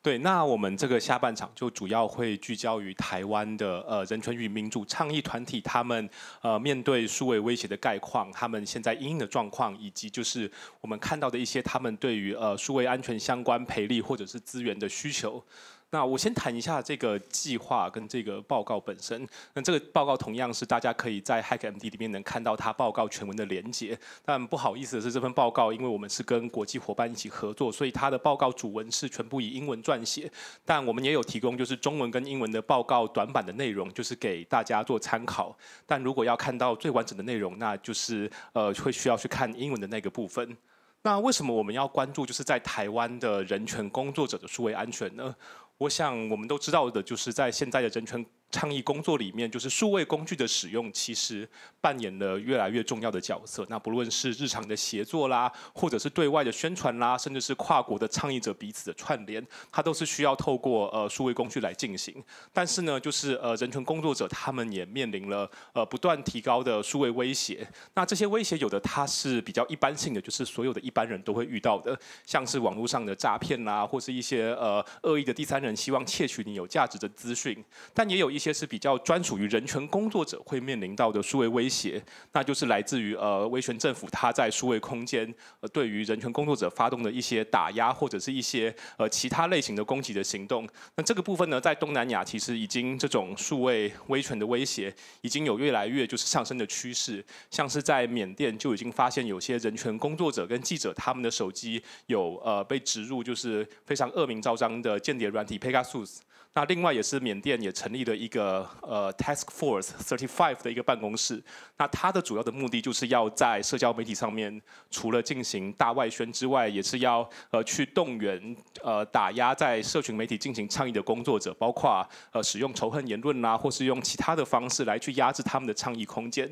对，那我们这个下半场就主要会聚焦于台湾的呃人权与民主倡议团体，他们呃面对数位威胁的概况，他们现在应应的状况，以及就是我们看到的一些他们对于呃数位安全相关赔率或者是资源的需求。那我先谈一下这个计划跟这个报告本身。那这个报告同样是大家可以在 HackMD 里面能看到它报告全文的连接。但不好意思的是，这份报告因为我们是跟国际伙伴一起合作，所以它的报告主文是全部以英文撰写。但我们也有提供就是中文跟英文的报告短版的内容，就是给大家做参考。但如果要看到最完整的内容，那就是呃会需要去看英文的那个部分。那为什么我们要关注就是在台湾的人权工作者的数位安全呢？我想我们都知道的，就是在现在的人权。倡议工作里面，就是数位工具的使用，其实扮演了越来越重要的角色。那不论是日常的协作啦，或者是对外的宣传啦，甚至是跨国的倡议者彼此的串联，它都是需要透过呃数位工具来进行。但是呢，就是呃人权工作者他们也面临了呃不断提高的数位威胁。那这些威胁有的它是比较一般性的，就是所有的一般人都会遇到的，像是网络上的诈骗啦，或是一些呃恶意的第三人希望窃取你有价值的资讯。但也有一一些是比较专属于人权工作者会面临到的数位威胁，那就是来自于呃威权政府他在数位空间呃对于人权工作者发动的一些打压或者是一些呃其他类型的攻击的行动。那这个部分呢，在东南亚其实已经这种数位威权的威胁已经有越来越就是上升的趋势，像是在缅甸就已经发现有些人权工作者跟记者他们的手机有呃被植入就是非常恶名昭彰的间谍软体 Pegasus。那另外也是缅甸也成立了一个呃 Task Force Thirty Five 的一个办公室。那它的主要的目的就是要在社交媒体上面，除了进行大外宣之外，也是要呃去动员呃打压在社群媒体进行倡议的工作者，包括呃使用仇恨言论啦，或是用其他的方式来去压制他们的倡议空间。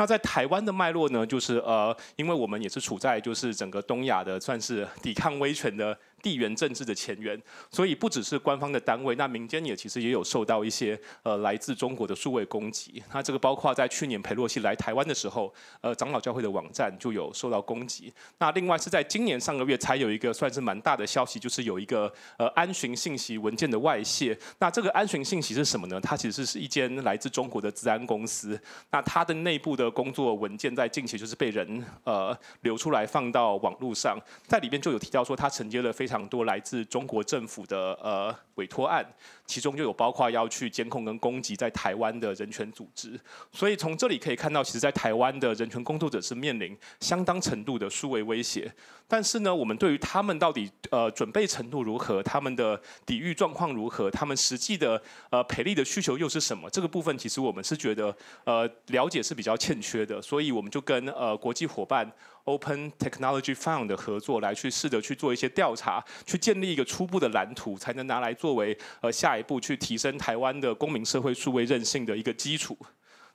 那在台湾的脉络呢，就是呃，因为我们也是处在就是整个东亚的算是抵抗威权的。地缘政治的前缘，所以不只是官方的单位，那民间也其实也有受到一些呃来自中国的数位攻击。那这个包括在去年裴洛西来台湾的时候，呃长老教会的网站就有受到攻击。那另外是在今年上个月才有一个算是蛮大的消息，就是有一个呃安巡信息文件的外泄。那这个安巡信息是什么呢？它其实是一间来自中国的治安公司。那它的内部的工作文件在近期就是被人呃流出来放到网络上，在里面就有提到说他承接了非。常多来自中国政府的呃委托案，其中就有包括要去监控跟攻击在台湾的人权组织，所以从这里可以看到，其实，在台湾的人权工作者是面临相当程度的数位威胁。但是呢，我们对于他们到底呃准备程度如何，他们的抵御状况如何，他们实际的呃赔利的需求又是什么？这个部分其实我们是觉得呃了解是比较欠缺的，所以我们就跟呃国际伙伴。Open Technology Fund 的合作来去试着去做一些调查，去建立一个初步的蓝图，才能拿来作为呃下一步去提升台湾的公民社会数位韧性的一个基础。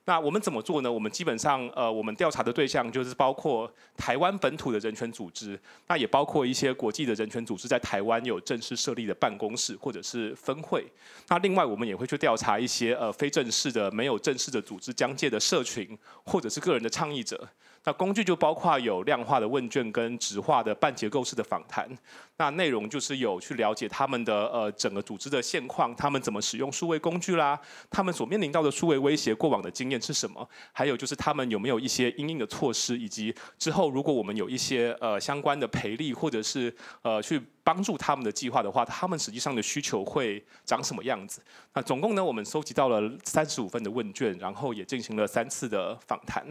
那我们怎么做呢？我们基本上呃，我们调查的对象就是包括台湾本土的人权组织，那也包括一些国际的人权组织在台湾有正式设立的办公室或者是分会。那另外我们也会去调查一些呃非正式的、没有正式的组织疆界的社群或者是个人的倡议者。那工具就包括有量化的问卷跟直化的半结构式的访谈。那内容就是有去了解他们的呃整个组织的现况，他们怎么使用数位工具啦，他们所面临到的数位威胁过往的经验是什么，还有就是他们有没有一些应应的措施，以及之后如果我们有一些呃相关的赔利或者是呃去帮助他们的计划的话，他们实际上的需求会长什么样子？那总共呢，我们收集到了三十五份的问卷，然后也进行了三次的访谈。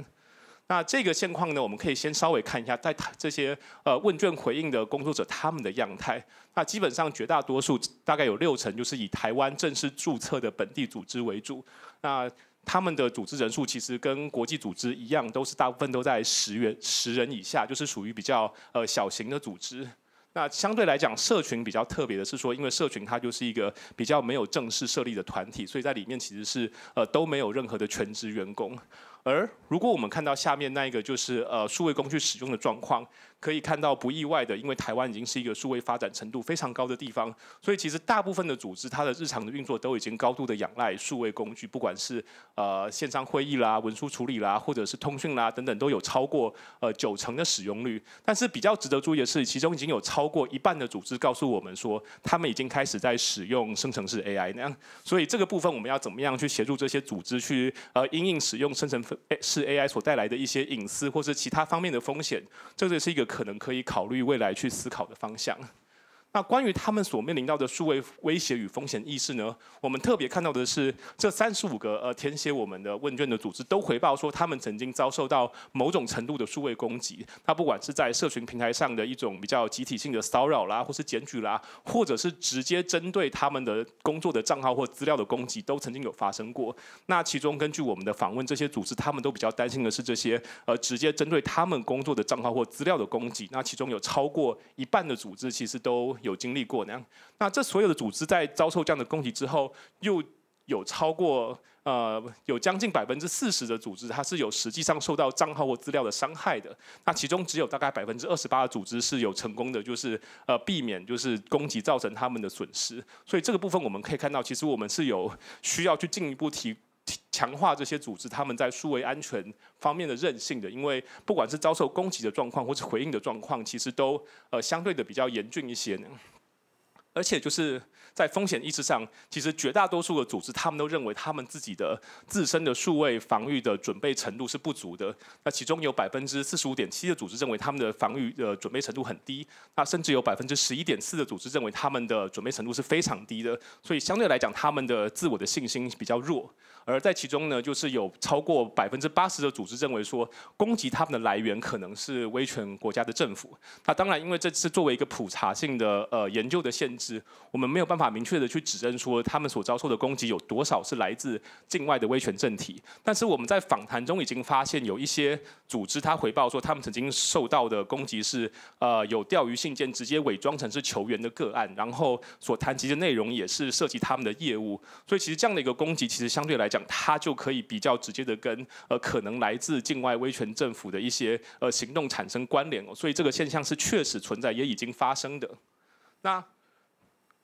那这个现况呢，我们可以先稍微看一下，在这些呃问卷回应的工作者他们的样态。那基本上绝大多数，大概有六成，就是以台湾正式注册的本地组织为主。那他们的组织人数其实跟国际组织一样，都是大部分都在十元十人以下，就是属于比较呃小型的组织。那相对来讲，社群比较特别的是说，因为社群它就是一个比较没有正式设立的团体，所以在里面其实是呃都没有任何的全职员工。而如果我们看到下面那一个，就是呃数位工具使用的状况。可以看到，不意外的，因为台湾已经是一个数位发展程度非常高的地方，所以其实大部分的组织，它的日常的运作都已经高度的仰赖数位工具，不管是呃线上会议啦、文书处理啦，或者是通讯啦等等，都有超过呃九成的使用率。但是比较值得注意的是，其中已经有超过一半的组织告诉我们说，他们已经开始在使用生成式 AI 那样。所以这个部分，我们要怎么样去协助这些组织去呃应应使用生成是 AI 所带来的一些隐私或是其他方面的风险？这个是一个。可能可以考虑未来去思考的方向。那关于他们所面临到的数位威胁与风险意识呢？我们特别看到的是，这三十五个呃填写我们的问卷的组织都回报说，他们曾经遭受到某种程度的数位攻击。那不管是在社群平台上的一种比较集体性的骚扰啦，或是检举啦，或者是直接针对他们的工作的账号或资料的攻击，都曾经有发生过。那其中根据我们的访问，这些组织他们都比较担心的是这些呃直接针对他们工作的账号或资料的攻击。那其中有超过一半的组织其实都。有经历过那样，那这所有的组织在遭受这样的攻击之后，又有超过呃有将近百分之四十的组织，它是有实际上受到账号或资料的伤害的。那其中只有大概百分之二十八的组织是有成功的，就是呃避免就是攻击造成他们的损失。所以这个部分我们可以看到，其实我们是有需要去进一步提。强化这些组织他们在数位安全方面的韧性的，因为不管是遭受攻击的状况或是回应的状况，其实都呃相对的比较严峻一些呢。而且就是在风险意识上，其实绝大多数的组织，他们都认为他们自己的自身的数位防御的准备程度是不足的。那其中有百分之四十五点七的组织认为他们的防御的准备程度很低，那甚至有百分之十一点四的组织认为他们的准备程度是非常低的。所以相对来讲，他们的自我的信心比较弱。而在其中呢，就是有超过百分之八十的组织认为说，攻击他们的来源可能是威权国家的政府。那当然，因为这次作为一个普查性的呃研究的限制，是我们没有办法明确的去指认说他们所遭受的攻击有多少是来自境外的威权政体。但是我们在访谈中已经发现，有一些组织他回报说，他们曾经受到的攻击是呃有钓鱼信件直接伪装成是球员的个案，然后所谈及的内容也是涉及他们的业务。所以其实这样的一个攻击，其实相对来讲，它就可以比较直接的跟呃可能来自境外威权政府的一些呃行动产生关联哦，所以这个现象是确实存在，也已经发生的。那。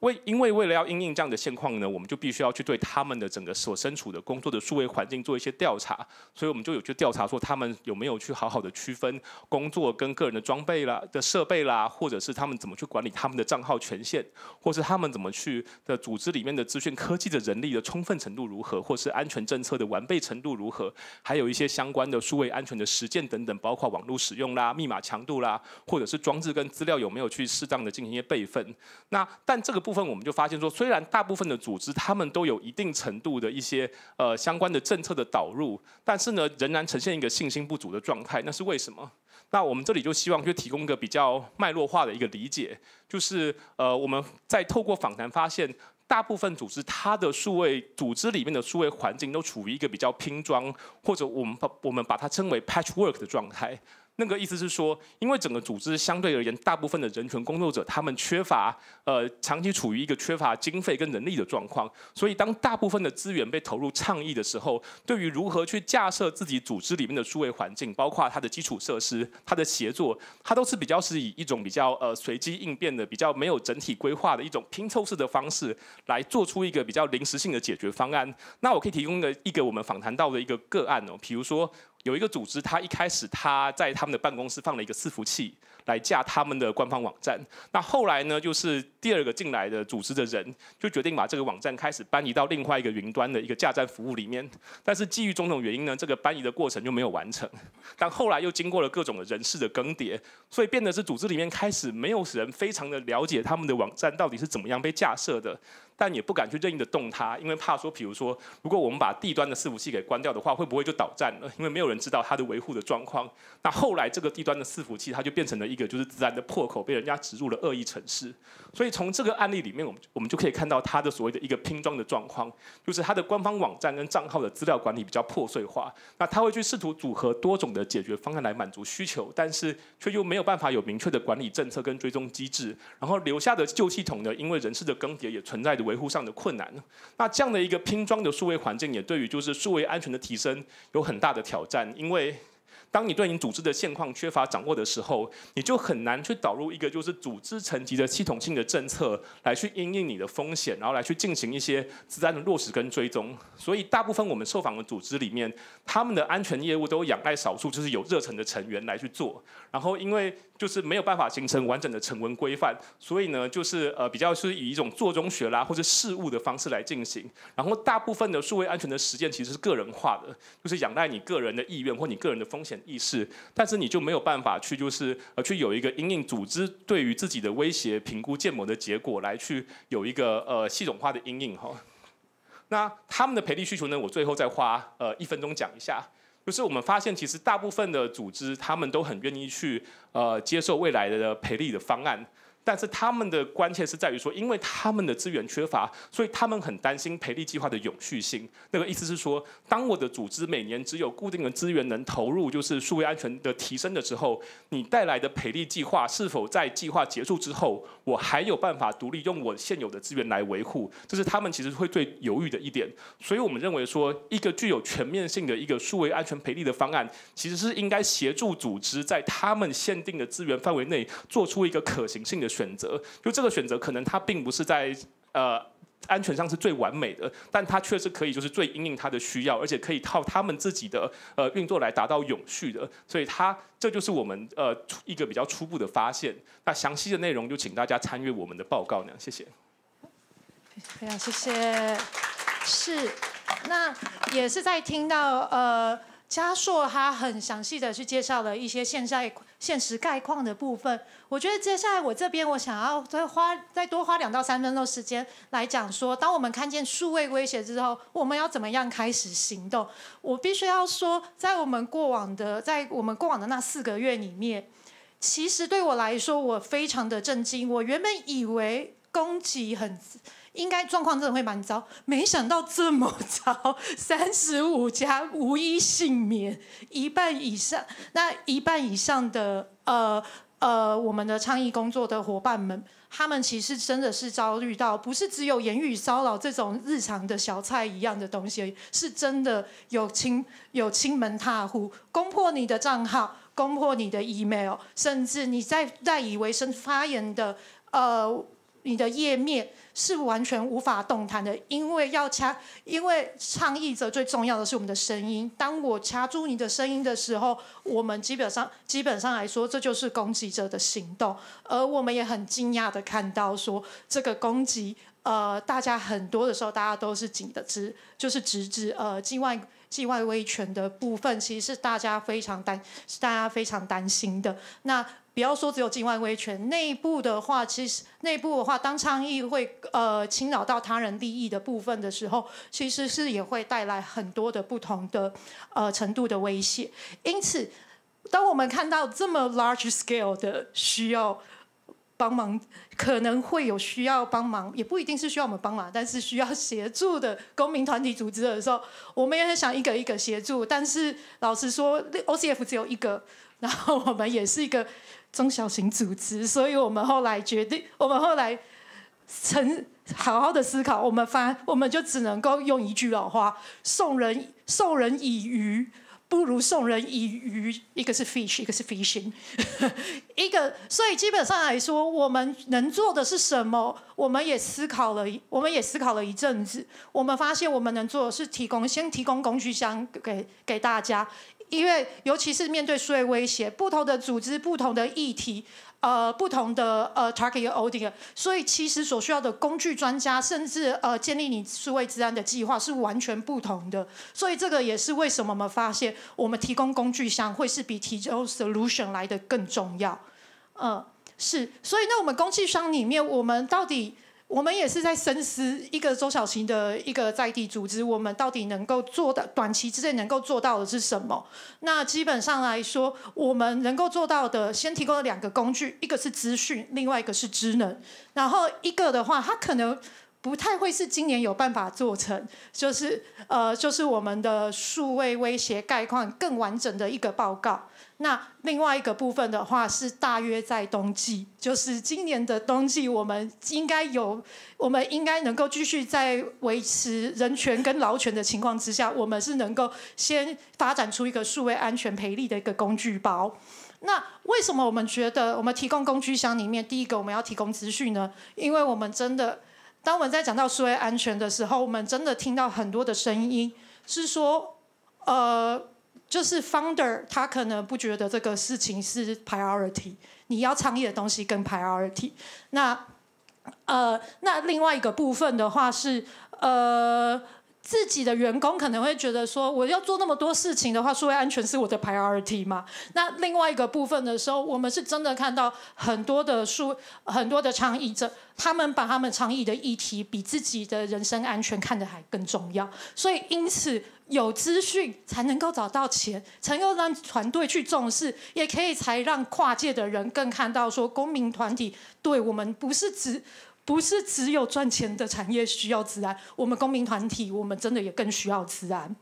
为因为为了要应应这样的现况呢，我们就必须要去对他们的整个所身处的工作的数位环境做一些调查，所以我们就有去调查说他们有没有去好好的区分工作跟个人的装备啦、的设备啦，或者是他们怎么去管理他们的账号权限，或是他们怎么去的组织里面的资讯科技的人力的充分程度如何，或是安全政策的完备程度如何，还有一些相关的数位安全的实践等等，包括网络使用啦、密码强度啦，或者是装置跟资料有没有去适当的进行一些备份。那但这个部部分我们就发现说，虽然大部分的组织他们都有一定程度的一些呃相关的政策的导入，但是呢，仍然呈现一个信心不足的状态。那是为什么？那我们这里就希望就提供一个比较脉络化的一个理解，就是呃我们在透过访谈发现，大部分组织它的数位组织里面的数位环境都处于一个比较拼装，或者我们把我们把它称为 patchwork 的状态。那个意思是说，因为整个组织相对而言，大部分的人权工作者他们缺乏呃长期处于一个缺乏经费跟能力的状况，所以当大部分的资源被投入倡议的时候，对于如何去架设自己组织里面的数位环境，包括它的基础设施、它的协作，它都是比较是以一种比较呃随机应变的、比较没有整体规划的一种拼凑式的方式来做出一个比较临时性的解决方案。那我可以提供的一个我们访谈到的一个个案哦，比如说。有一个组织，他一开始他在他们的办公室放了一个伺服器。来架他们的官方网站。那后来呢，就是第二个进来的组织的人就决定把这个网站开始搬移到另外一个云端的一个架站服务里面。但是基于种种原因呢，这个搬移的过程就没有完成。但后来又经过了各种的人事的更迭，所以变得是组织里面开始没有人非常的了解他们的网站到底是怎么样被架设的，但也不敢去任意的动它，因为怕说，比如说，如果我们把地端的伺服器给关掉的话，会不会就倒站了？因为没有人知道它的维护的状况。那后来这个地端的伺服器，它就变成了一个就是自然的破口，被人家植入了恶意程式。所以从这个案例里面，我们我们就可以看到它的所谓的一个拼装的状况，就是它的官方网站跟账号的资料管理比较破碎化。那他会去试图组合多种的解决方案来满足需求，但是却又没有办法有明确的管理政策跟追踪机制。然后留下的旧系统呢，因为人事的更迭也存在的维护上的困难。那这样的一个拼装的数位环境，也对于就是数位安全的提升有很大的挑战，因为。当你对你组织的现况缺乏掌握的时候，你就很难去导入一个就是组织层级的系统性的政策来去因应你的风险，然后来去进行一些自然的落实跟追踪。所以，大部分我们受访的组织里面，他们的安全业务都仰赖少数就是有热忱的成员来去做。然后，因为就是没有办法形成完整的成文规范，所以呢，就是呃比较是以一种做中学啦或者事务的方式来进行。然后，大部分的数位安全的实践其实是个人化的，就是仰赖你个人的意愿或你个人的风风险。意识，但是你就没有办法去，就是呃，去有一个因应组织对于自己的威胁评估建模的结果，来去有一个呃系统化的因应哈。那他们的赔率需求呢？我最后再花呃一分钟讲一下，就是我们发现其实大部分的组织他们都很愿意去呃接受未来的赔率的方案。但是他们的关切是在于说，因为他们的资源缺乏，所以他们很担心培力计划的永续性。那个意思是说，当我的组织每年只有固定的资源能投入，就是数位安全的提升的时候，你带来的培力计划是否在计划结束之后，我还有办法独立用我现有的资源来维护？这是他们其实会最犹豫的一点。所以我们认为说，一个具有全面性的一个数位安全培力的方案，其实是应该协助组织在他们限定的资源范围内，做出一个可行性的。选择就这个选择，可能它并不是在呃安全上是最完美的，但它确实可以就是最应应它的需要，而且可以靠他们自己的呃运作来达到永续的。所以它这就是我们呃一个比较初步的发现。那详细的内容就请大家参阅我们的报告呢，谢谢。非常谢谢。是，那也是在听到呃。嘉硕他很详细的去介绍了一些现在现实概况的部分。我觉得接下来我这边我想要再花再多花两到三分钟时间来讲说，当我们看见数位威胁之后，我们要怎么样开始行动？我必须要说，在我们过往的在我们过往的那四个月里面，其实对我来说我非常的震惊。我原本以为攻击很。应该状况真的会蛮糟，没想到这么糟，三十五家无一幸免，一半以上，那一半以上的呃呃，我们的倡议工作的伙伴们，他们其实真的是遭遇到，不是只有言语骚扰这种日常的小菜一样的东西，是真的有亲有亲门踏户攻破你的账号，攻破你的 email，甚至你在在以为生发言的呃你的页面。是完全无法动弹的，因为要掐，因为倡议者最重要的是我们的声音。当我掐住你的声音的时候，我们基本上基本上来说，这就是攻击者的行动。而我们也很惊讶的看到，说这个攻击，呃，大家很多的时候，大家都是紧的直，就是直指呃境外境外威权的部分，其实是大家非常担，是大家非常担心的。那。不要说只有境外威权，内部的话，其实内部的话，当倡议会呃侵扰到他人利益的部分的时候，其实是也会带来很多的不同的呃程度的威胁。因此，当我们看到这么 large scale 的需要帮忙，可能会有需要帮忙，也不一定是需要我们帮忙，但是需要协助的公民团体组织的时候，我们也很想一个一个协助。但是老实说，OCF 只有一个，然后我们也是一个。中小型组织，所以我们后来决定，我们后来曾好好的思考，我们发，我们就只能够用一句老话：送人送人以鱼，不如送人以渔。一个是 fish，一个是 fishing，一个。所以基本上来说，我们能做的是什么？我们也思考了，我们也思考了一阵子，我们发现我们能做的是提供，先提供工具箱给给大家。因为尤其是面对数位威胁，不同的组织、不同的议题、呃，不同的呃 target audience，所以其实所需要的工具专家，甚至呃建立你数位治安的计划是完全不同的。所以这个也是为什么我们发现，我们提供工具箱会是比提供 solution 来的更重要。嗯，是。所以那我们工具箱里面，我们到底？我们也是在深思一个中小型的一个在地组织，我们到底能够做的短期之内能够做到的是什么？那基本上来说，我们能够做到的，先提供了两个工具，一个是资讯，另外一个是职能。然后一个的话，它可能不太会是今年有办法做成，就是呃，就是我们的数位威胁概况更完整的一个报告。那另外一个部分的话是大约在冬季，就是今年的冬季，我们应该有，我们应该能够继续在维持人权跟劳权的情况之下，我们是能够先发展出一个数位安全赔利的一个工具包。那为什么我们觉得我们提供工具箱里面，第一个我们要提供资讯呢？因为我们真的，当我们在讲到数位安全的时候，我们真的听到很多的声音是说，呃。就是 founder 他可能不觉得这个事情是 priority，你要倡议的东西跟 priority。那呃，那另外一个部分的话是呃。自己的员工可能会觉得说，我要做那么多事情的话，数位安全是我的 priority 嘛？那另外一个部分的时候，我们是真的看到很多的数，很多的倡议者，他们把他们倡议的议题比自己的人身安全看得还更重要。所以，因此有资讯才能够找到钱，才能够让团队去重视，也可以才让跨界的人更看到说，公民团体对我们不是只。不是只有赚钱的产业需要治安，我们公民团体，我们真的也更需要治安。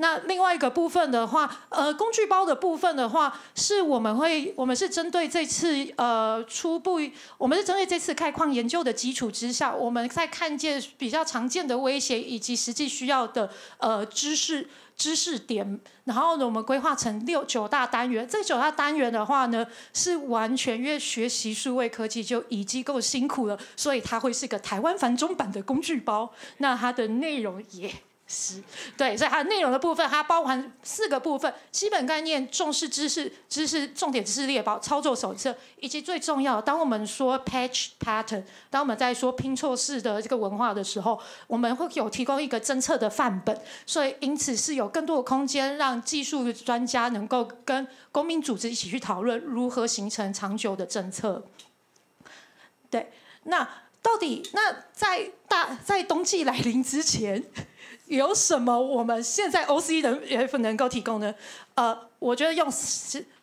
那另外一个部分的话，呃，工具包的部分的话，是我们会，我们是针对这次呃初步，我们是针对这次开矿研究的基础之下，我们在看见比较常见的威胁以及实际需要的呃知识。知识点，然后呢，我们规划成六九大单元。这九大单元的话呢，是完全因为学习数位科技就已经够辛苦了，所以它会是个台湾繁中版的工具包。那它的内容也。是，对，所以它内容的部分，它包含四个部分：基本概念、重视知识、知识重点知识列表、操作手册，以及最重要，当我们说 patch pattern，当我们在说拼错式的这个文化的时候，我们会有提供一个侦测的范本，所以因此是有更多的空间让技术专家能够跟公民组织一起去讨论如何形成长久的政策。对，那到底那在大在冬季来临之前？有什么我们现在 O C 的 F 能够提供呢？呃，我觉得用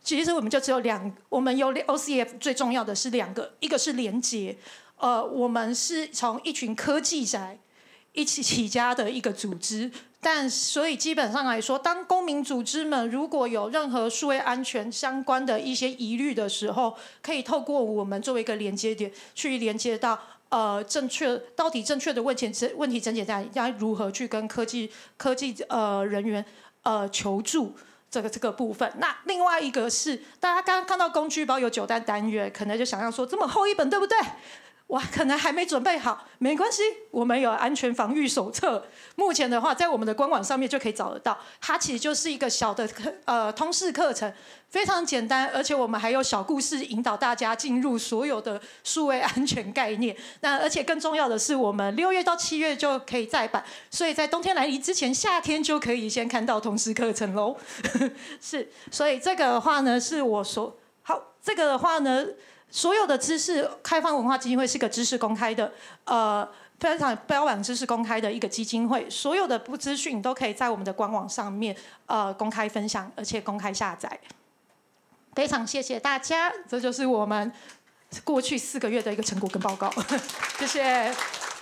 其实我们就只有两，我们有 O C F 最重要的是两个，一个是连接，呃，我们是从一群科技宅一起起家的一个组织，但所以基本上来说，当公民组织们如果有任何数位安全相关的一些疑虑的时候，可以透过我们作为一个连接点去连接到。呃，正确到底正确的问题问题症结在该如何去跟科技科技呃人员呃求助这个这个部分。那另外一个是大家刚刚看到工具包有九单单元，可能就想要说这么厚一本，对不对？哇，可能还没准备好，没关系，我们有安全防御手册。目前的话，在我们的官网上面就可以找得到。它其实就是一个小的课，呃，通识课程，非常简单，而且我们还有小故事引导大家进入所有的数位安全概念。那而且更重要的是，我们六月到七月就可以再版，所以在冬天来临之前，夏天就可以先看到通识课程喽。是，所以这个的话呢，是我说好，这个的话呢。所有的知识开放文化基金会是个知识公开的，呃，非常标榜知识公开的一个基金会。所有的不资讯都可以在我们的官网上面呃公开分享，而且公开下载。非常谢谢大家，这就是我们过去四个月的一个成果跟报告。谢谢。